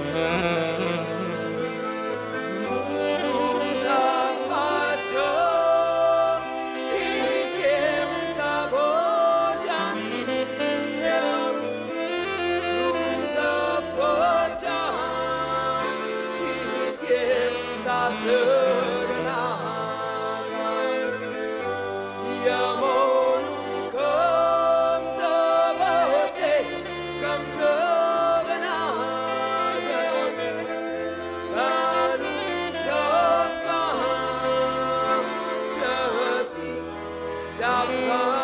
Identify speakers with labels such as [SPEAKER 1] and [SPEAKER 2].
[SPEAKER 1] Mm-hmm. Oh.